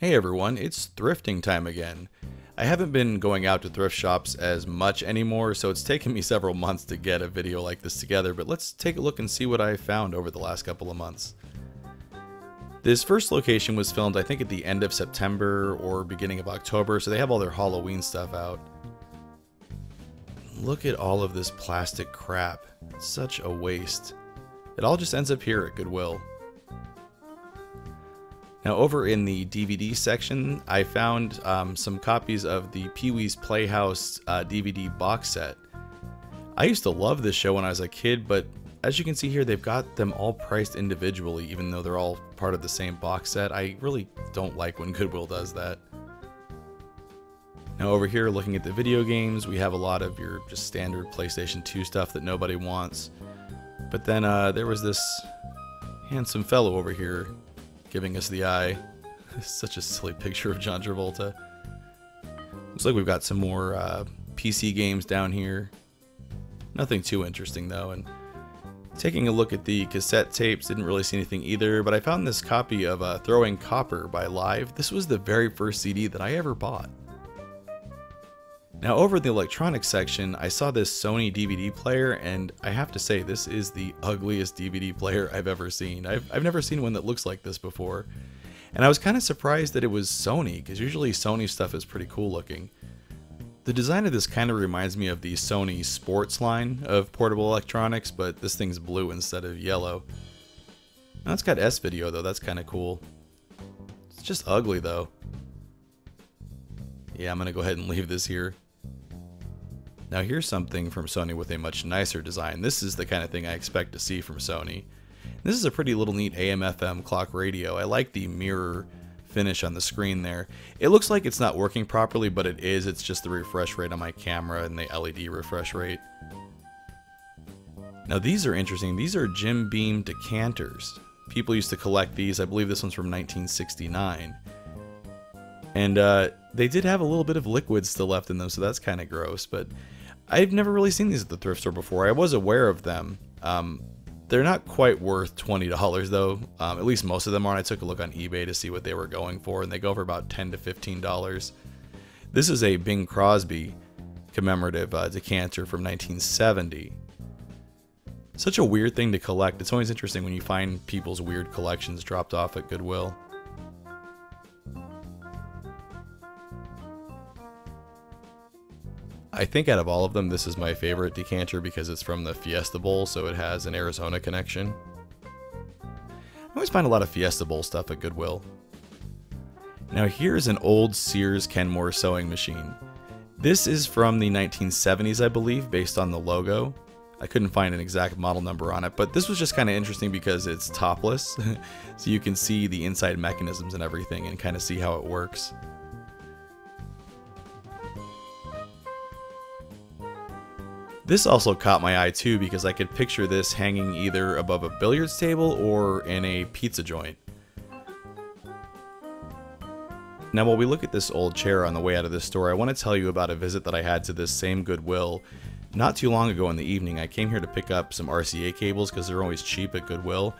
Hey everyone, it's thrifting time again. I haven't been going out to thrift shops as much anymore, so it's taken me several months to get a video like this together, but let's take a look and see what I found over the last couple of months. This first location was filmed I think at the end of September or beginning of October, so they have all their Halloween stuff out. Look at all of this plastic crap. It's such a waste. It all just ends up here at Goodwill. Now, over in the DVD section, I found um, some copies of the Pee Wee's Playhouse uh, DVD box set. I used to love this show when I was a kid, but as you can see here, they've got them all priced individually, even though they're all part of the same box set. I really don't like when Goodwill does that. Now over here, looking at the video games, we have a lot of your just standard PlayStation 2 stuff that nobody wants. But then uh, there was this handsome fellow over here giving us the eye. Such a silly picture of John Travolta. Looks like we've got some more uh, PC games down here. Nothing too interesting though, and taking a look at the cassette tapes, didn't really see anything either, but I found this copy of uh, Throwing Copper by Live. This was the very first CD that I ever bought. Now over in the electronics section, I saw this Sony DVD player and I have to say this is the ugliest DVD player I've ever seen. I've, I've never seen one that looks like this before. And I was kind of surprised that it was Sony, because usually Sony stuff is pretty cool looking. The design of this kind of reminds me of the Sony Sports line of portable electronics, but this thing's blue instead of yellow. Now it's got S-Video though, that's kind of cool. It's just ugly though. Yeah, I'm gonna go ahead and leave this here. Now here's something from Sony with a much nicer design. This is the kind of thing I expect to see from Sony. This is a pretty little neat AM-FM clock radio. I like the mirror finish on the screen there. It looks like it's not working properly, but it is. It's just the refresh rate on my camera and the LED refresh rate. Now these are interesting. These are Jim Beam decanters. People used to collect these. I believe this one's from 1969. And uh, they did have a little bit of liquid still left in them, so that's kind of gross. But I've never really seen these at the thrift store before. I was aware of them. Um, they're not quite worth $20 though. Um, at least most of them aren't. I took a look on eBay to see what they were going for, and they go for about 10 to $15. This is a Bing Crosby commemorative uh, decanter from 1970. Such a weird thing to collect. It's always interesting when you find people's weird collections dropped off at Goodwill. I think out of all of them, this is my favorite decanter because it's from the Fiesta Bowl, so it has an Arizona connection. I always find a lot of Fiesta Bowl stuff at Goodwill. Now here's an old Sears Kenmore sewing machine. This is from the 1970s, I believe, based on the logo. I couldn't find an exact model number on it, but this was just kind of interesting because it's topless, so you can see the inside mechanisms and everything and kind of see how it works. This also caught my eye too because I could picture this hanging either above a billiards table or in a pizza joint. Now while we look at this old chair on the way out of this store, I want to tell you about a visit that I had to this same Goodwill not too long ago in the evening. I came here to pick up some RCA cables because they're always cheap at Goodwill,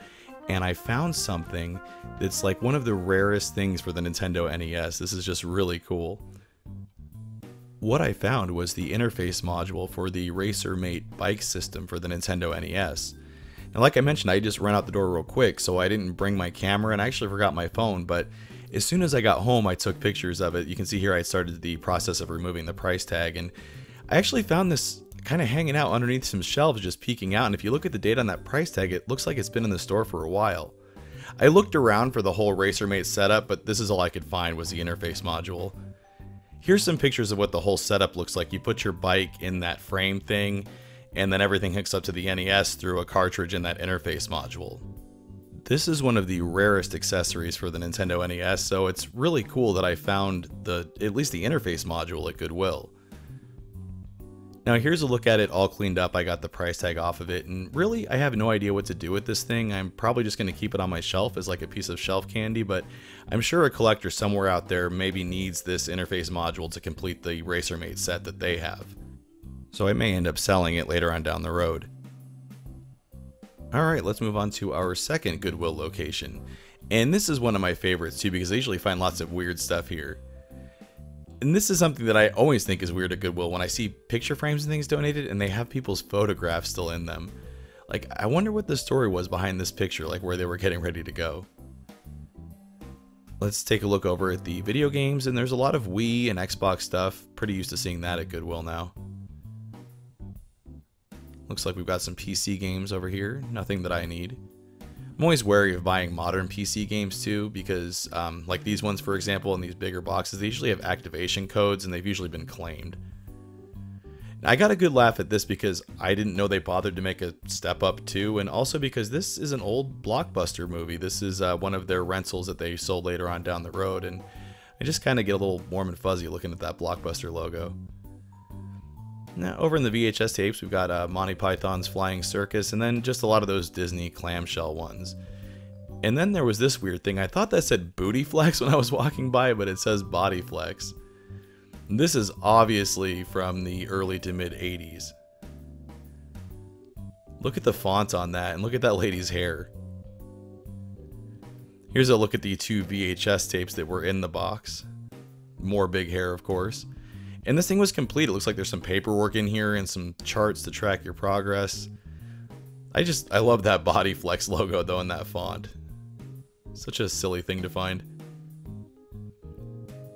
and I found something that's like one of the rarest things for the Nintendo NES. This is just really cool. What I found was the interface module for the RacerMate bike system for the Nintendo NES. Now, like I mentioned, I just ran out the door real quick, so I didn't bring my camera and I actually forgot my phone, but as soon as I got home, I took pictures of it. You can see here I started the process of removing the price tag, and I actually found this kind of hanging out underneath some shelves, just peeking out, and if you look at the date on that price tag, it looks like it's been in the store for a while. I looked around for the whole RacerMate setup, but this is all I could find was the interface module. Here's some pictures of what the whole setup looks like. You put your bike in that frame thing, and then everything hooks up to the NES through a cartridge in that interface module. This is one of the rarest accessories for the Nintendo NES, so it's really cool that I found the at least the interface module at Goodwill. Now here's a look at it all cleaned up. I got the price tag off of it and really I have no idea what to do with this thing. I'm probably just going to keep it on my shelf as like a piece of shelf candy, but I'm sure a collector somewhere out there maybe needs this interface module to complete the RacerMate set that they have. So I may end up selling it later on down the road. Alright, let's move on to our second Goodwill location. And this is one of my favorites too because I usually find lots of weird stuff here. And this is something that I always think is weird at Goodwill when I see picture frames and things donated and they have people's photographs still in them. Like, I wonder what the story was behind this picture, like where they were getting ready to go. Let's take a look over at the video games, and there's a lot of Wii and Xbox stuff. Pretty used to seeing that at Goodwill now. Looks like we've got some PC games over here, nothing that I need. I'm always wary of buying modern PC games too, because um, like these ones, for example, in these bigger boxes, they usually have activation codes and they've usually been claimed. I got a good laugh at this because I didn't know they bothered to make a Step Up 2, and also because this is an old blockbuster movie. This is uh, one of their rentals that they sold later on down the road, and I just kind of get a little warm and fuzzy looking at that blockbuster logo. Now, over in the VHS tapes, we've got uh, Monty Python's Flying Circus, and then just a lot of those Disney clamshell ones. And then there was this weird thing. I thought that said Booty Flex when I was walking by, but it says Body Flex. This is obviously from the early to mid 80s. Look at the font on that, and look at that lady's hair. Here's a look at the two VHS tapes that were in the box. More big hair, of course. And this thing was complete. It looks like there's some paperwork in here and some charts to track your progress. I just, I love that Body Flex logo though in that font. Such a silly thing to find.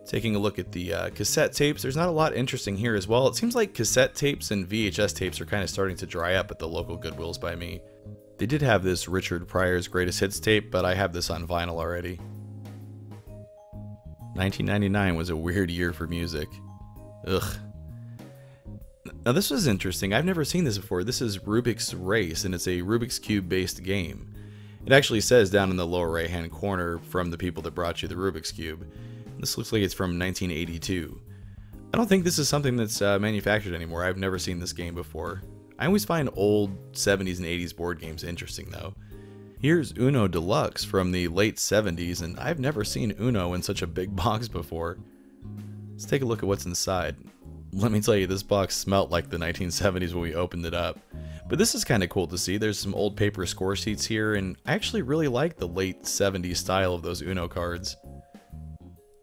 Taking a look at the uh, cassette tapes, there's not a lot interesting here as well. It seems like cassette tapes and VHS tapes are kind of starting to dry up at the local Goodwills by me. They did have this Richard Pryor's Greatest Hits tape, but I have this on vinyl already. 1999 was a weird year for music. Ugh. Now this was interesting. I've never seen this before. This is Rubik's Race, and it's a Rubik's Cube based game. It actually says down in the lower right hand corner from the people that brought you the Rubik's Cube. This looks like it's from 1982. I don't think this is something that's uh, manufactured anymore. I've never seen this game before. I always find old 70s and 80s board games interesting though. Here's Uno Deluxe from the late 70s, and I've never seen Uno in such a big box before. Let's take a look at what's inside. Let me tell you, this box smelt like the 1970s when we opened it up. But this is kind of cool to see. There's some old paper score sheets here, and I actually really like the late 70s style of those Uno cards.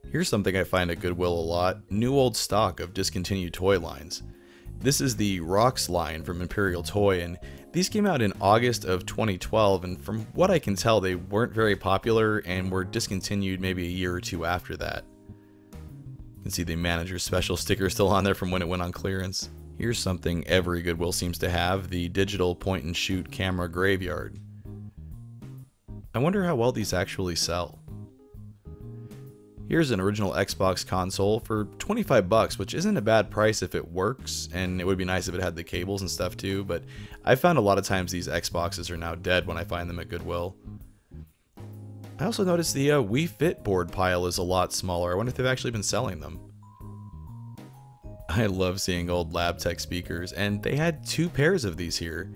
Here's something I find at Goodwill a lot, new old stock of discontinued toy lines. This is the Rocks line from Imperial Toy, and these came out in August of 2012, and from what I can tell, they weren't very popular and were discontinued maybe a year or two after that. You can see the manager's special sticker still on there from when it went on clearance. Here's something every Goodwill seems to have, the digital point and shoot camera graveyard. I wonder how well these actually sell. Here's an original Xbox console for 25 bucks, which isn't a bad price if it works, and it would be nice if it had the cables and stuff too, but I've found a lot of times these Xboxes are now dead when I find them at Goodwill. I also noticed the uh, Wii Fit board pile is a lot smaller. I wonder if they've actually been selling them. I love seeing old Labtec speakers, and they had two pairs of these here.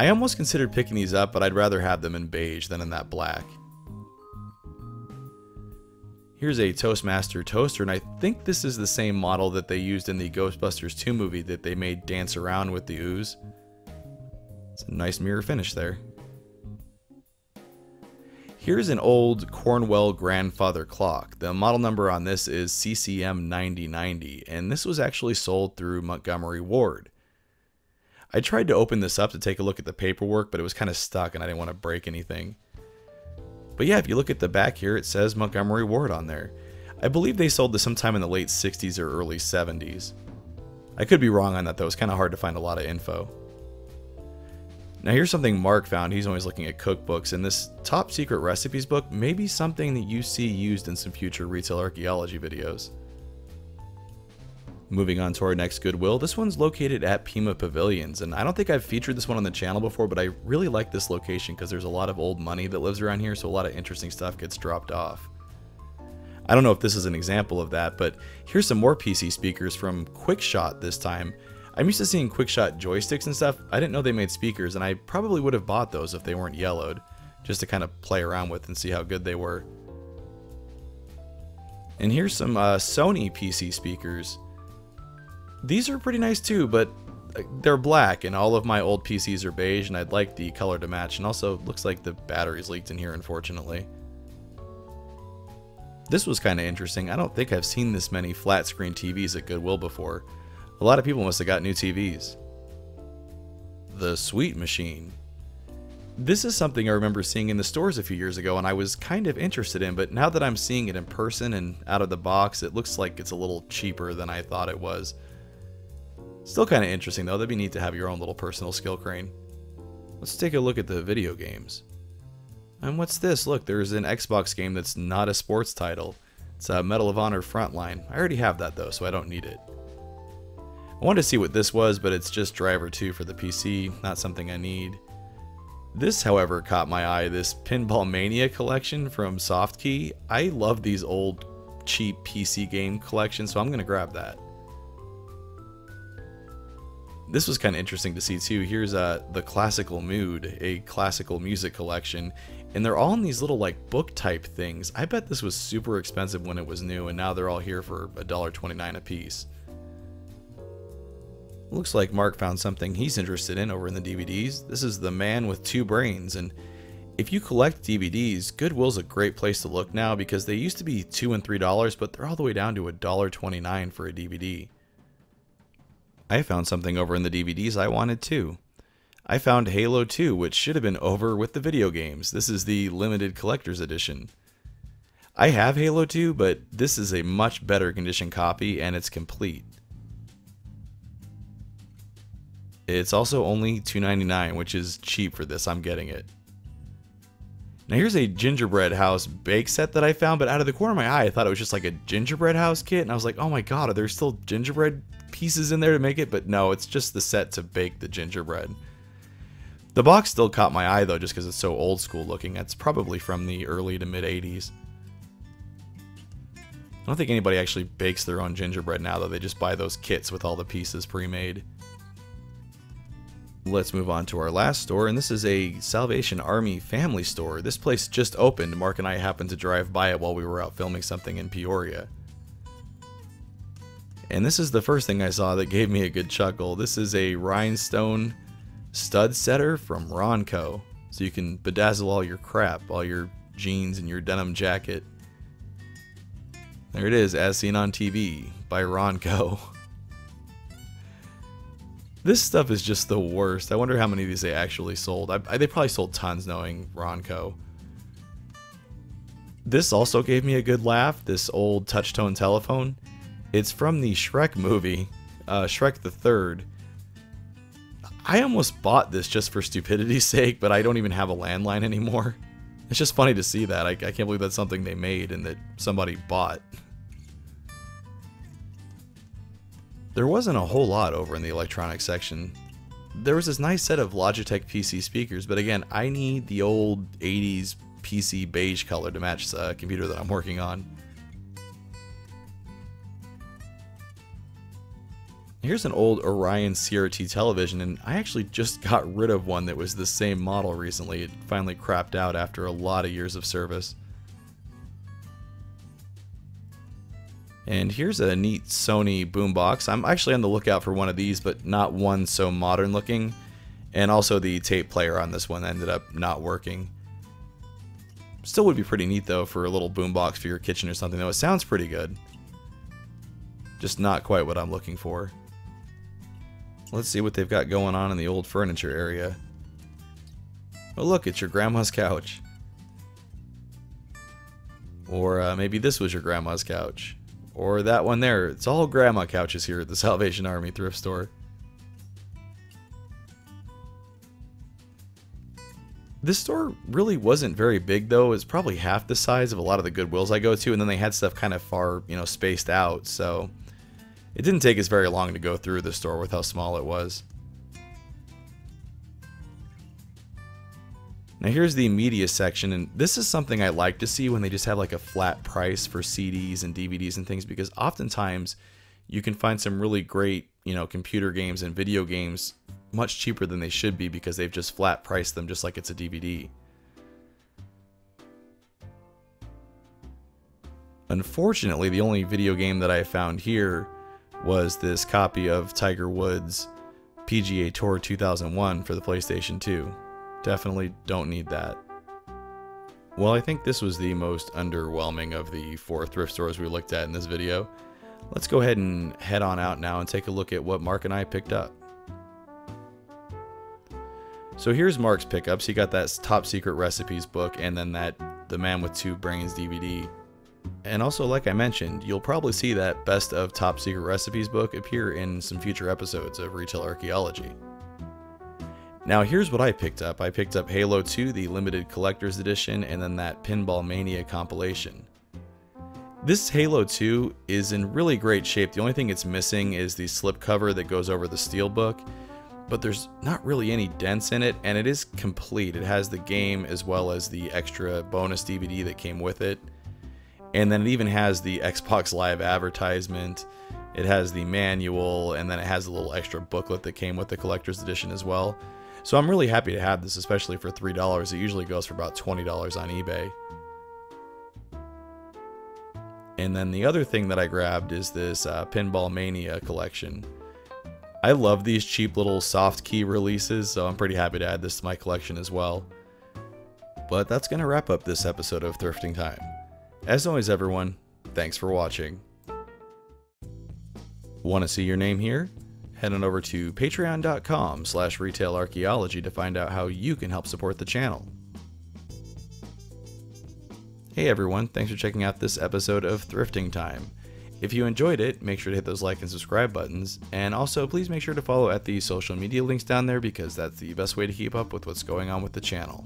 I almost considered picking these up, but I'd rather have them in beige than in that black. Here's a Toastmaster toaster, and I think this is the same model that they used in the Ghostbusters 2 movie that they made dance around with the ooze. It's a nice mirror finish there. Here's an old Cornwell grandfather clock. The model number on this is CCM 9090, and this was actually sold through Montgomery Ward. I tried to open this up to take a look at the paperwork, but it was kind of stuck and I didn't want to break anything. But yeah, if you look at the back here, it says Montgomery Ward on there. I believe they sold this sometime in the late 60s or early 70s. I could be wrong on that though, it's kind of hard to find a lot of info. Now here's something Mark found, he's always looking at cookbooks, and this top secret recipes book may be something that you see used in some future retail archaeology videos. Moving on to our next Goodwill, this one's located at Pima Pavilions, and I don't think I've featured this one on the channel before, but I really like this location because there's a lot of old money that lives around here, so a lot of interesting stuff gets dropped off. I don't know if this is an example of that, but here's some more PC speakers from Quickshot this time, I'm used to seeing quickshot joysticks and stuff. I didn't know they made speakers, and I probably would have bought those if they weren't yellowed, just to kind of play around with and see how good they were. And here's some uh, Sony PC speakers. These are pretty nice too, but they're black and all of my old PCs are beige and I'd like the color to match and also looks like the batteries leaked in here unfortunately. This was kind of interesting. I don't think I've seen this many flat screen TVs at Goodwill before. A lot of people must have got new TVs. The Sweet Machine. This is something I remember seeing in the stores a few years ago and I was kind of interested in, but now that I'm seeing it in person and out of the box, it looks like it's a little cheaper than I thought it was. Still kind of interesting though, that'd be neat to have your own little personal skill crane. Let's take a look at the video games. And what's this? Look, there's an Xbox game that's not a sports title. It's a Medal of Honor Frontline. I already have that though, so I don't need it. I wanted to see what this was, but it's just Driver 2 for the PC, not something I need. This, however, caught my eye, this Pinball Mania collection from Softkey. I love these old, cheap PC game collections, so I'm going to grab that. This was kind of interesting to see too. Here's uh, the Classical Mood, a classical music collection, and they're all in these little like book type things. I bet this was super expensive when it was new, and now they're all here for $1.29 a piece. Looks like Mark found something he's interested in over in the DVDs. This is The Man with Two Brains, and if you collect DVDs, Goodwill's a great place to look now because they used to be two and three dollars, but they're all the way down to $1.29 for a DVD. I found something over in the DVDs I wanted too. I found Halo 2, which should have been over with the video games. This is the limited collector's edition. I have Halo 2, but this is a much better condition copy and it's complete. It's also only $2.99, which is cheap for this. I'm getting it. Now here's a gingerbread house bake set that I found, but out of the corner of my eye, I thought it was just like a gingerbread house kit, and I was like, oh my god, are there still gingerbread pieces in there to make it? But no, it's just the set to bake the gingerbread. The box still caught my eye though, just because it's so old school looking. It's probably from the early to mid 80s. I don't think anybody actually bakes their own gingerbread now, though. They just buy those kits with all the pieces pre-made. Let's move on to our last store, and this is a Salvation Army family store. This place just opened. Mark and I happened to drive by it while we were out filming something in Peoria. And this is the first thing I saw that gave me a good chuckle. This is a rhinestone stud setter from Ronco. So you can bedazzle all your crap, all your jeans and your denim jacket. There it is, as seen on TV by Ronco. This stuff is just the worst. I wonder how many of these they actually sold. I, I, they probably sold tons knowing Ronco. This also gave me a good laugh, this old touchtone telephone. It's from the Shrek movie, uh, Shrek the Third. I almost bought this just for stupidity's sake, but I don't even have a landline anymore. It's just funny to see that. I, I can't believe that's something they made and that somebody bought. There wasn't a whole lot over in the electronics section. There was this nice set of Logitech PC speakers, but again, I need the old 80s PC beige color to match the computer that I'm working on. Here's an old Orion CRT television, and I actually just got rid of one that was the same model recently. It finally crapped out after a lot of years of service. And here's a neat Sony boombox. I'm actually on the lookout for one of these, but not one so modern looking. And also the tape player on this one ended up not working. Still would be pretty neat though for a little boombox for your kitchen or something though. It sounds pretty good. Just not quite what I'm looking for. Let's see what they've got going on in the old furniture area. Oh look, it's your grandma's couch. Or uh, maybe this was your grandma's couch. Or that one there. It's all grandma couches here at the Salvation Army thrift store. This store really wasn't very big though. It's probably half the size of a lot of the Goodwills I go to, and then they had stuff kind of far, you know, spaced out, so it didn't take us very long to go through the store with how small it was. Now here's the media section, and this is something I like to see when they just have like a flat price for CDs and DVDs and things, because oftentimes you can find some really great, you know, computer games and video games much cheaper than they should be because they've just flat priced them just like it's a DVD. Unfortunately, the only video game that I found here was this copy of Tiger Woods PGA Tour 2001 for the PlayStation 2. Definitely don't need that. Well, I think this was the most underwhelming of the four thrift stores we looked at in this video. Let's go ahead and head on out now and take a look at what Mark and I picked up. So here's Mark's pickups. He got that top secret recipes book and then that The Man with Two Brains DVD. And also, like I mentioned, you'll probably see that Best of Top Secret Recipes book appear in some future episodes of Retail Archaeology. Now here's what I picked up. I picked up Halo 2, the limited collector's edition, and then that Pinball Mania compilation. This Halo 2 is in really great shape. The only thing it's missing is the slipcover that goes over the steelbook, but there's not really any dents in it, and it is complete. It has the game as well as the extra bonus DVD that came with it. And then it even has the Xbox Live advertisement, it has the manual, and then it has a little extra booklet that came with the collector's edition as well. So I'm really happy to have this, especially for $3. It usually goes for about $20 on eBay. And then the other thing that I grabbed is this uh, Pinball Mania collection. I love these cheap little Softkey releases, so I'm pretty happy to add this to my collection as well. But that's going to wrap up this episode of Thrifting Time. As always, everyone, thanks for watching. Want to see your name here? Head on over to patreon.com slash retailarchaeology to find out how you can help support the channel. Hey everyone, thanks for checking out this episode of Thrifting Time. If you enjoyed it, make sure to hit those like and subscribe buttons, and also please make sure to follow at the social media links down there because that's the best way to keep up with what's going on with the channel.